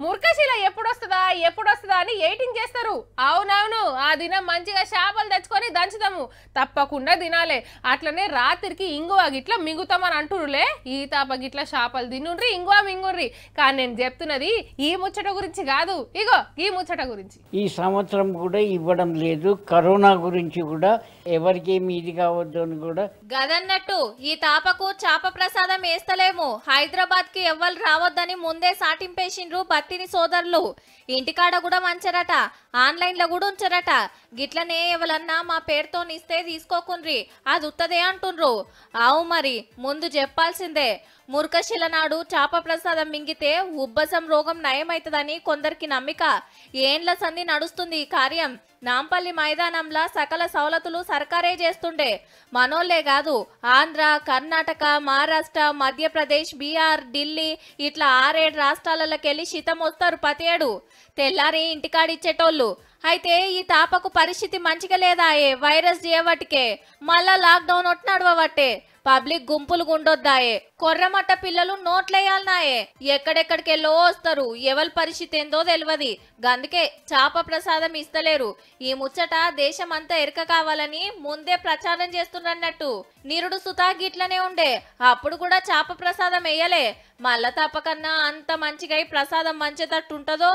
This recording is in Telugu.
ముర్ఖశీల ఎప్పుడు వస్తుందా ఎప్పుడు వస్తుందా అని ఎయిటింగ్ చేస్తారు. అవునవును ఆ దినం మంచిగా చేపలు తెచ్చుకొని దంచుతాము తప్పకుండా తినాలే. అట్లనే రాత్రికి ఇంగువ గిట్ల మింగుతామని అంటురులే ఈ తాప గిట్ల చేపలు తినుండ్రి ఇంగువ మింగుర్రి కానీ నేను చెప్తున్నది ఈ ముచ్చట గురించి కాదు. ఇగో ఈ ముచ్చట గురించి. ఈ సంవత్సరం కూడా ఇవ్వడం లేదు. కరోనా గురించి కూడా ఎవరికేమి ఇది కావద్దు అని కూడా గదన్నట్టు ఈ తాపకు చాప ప్రసాదం వేస్తలేము. హైదరాబాద్కి ఎవ్వరు రావద్దని ముందే సాటింపేసిండ్రు బత్తిని సోదరులు. ఇంటికాడ కూడా మంచరట ఆన్లైన్లో కూడా ఉంచరట. గిట్లనే ఎవలన్నా మా పేరుతో ఇస్తే తీసుకోకుండ్రి. అది ఉత్తదే అంటుండ్రు. అవు మరి ముందు చెప్పాల్సిందే. ముర్కశిల నాడు చాప ప్రసాదం మింగితే ఉబ్బసం రోగం నయమైతదని కొందరికి నమ్మిక. ఏండ్ల సంధి నడుస్తుంది ఈ కార్యం. నాంపల్లి మైదానంలా సకల సవలతులు సర్కారే చేస్తుండే. మనోళ్ళే కాదు ఆంధ్ర కర్ణాటక మహారాష్ట్ర మధ్యప్రదేశ్ బీహార్ ఢిల్లీ ఇట్లా ఆరేడు రాష్ట్రాలకెళ్ళి శీతం వస్తారు ప్రతి తెల్లారి ఇంటికాడిచ్చేటోళ్ళు. అయితే ఈ తాపకు పరిస్థితి మంచిగా లేదాయే వైరస్ చేయబట్టికే మళ్ళా లాక్డౌన్ ఒట్టి నడవబట్టే పబ్లిక్ గుంపులు గుండొద్దాయే. కొర్రమట్ట పిల్లలు నోట్లేయాలనాయే. ఎక్కడెక్కడికెళ్ళో వస్తారు. ఎవరి పరిస్థితి ఏందో తెలియదు గందుకే చాప ప్రసాదం ఇస్తలేరు. ఈ ముచ్చట దేశమంతా ఎరక కావాలని ముందే ప్రచారం చేస్తున్నట్టు. నిరుడు సుతా గిట్లనే ఉండే. అప్పుడు కూడా చాప ప్రసాదం వేయలే మళ్ళా తప్పకన్నా అంత మంచిగా ప్రసాదం మంచేటట్టుంటదో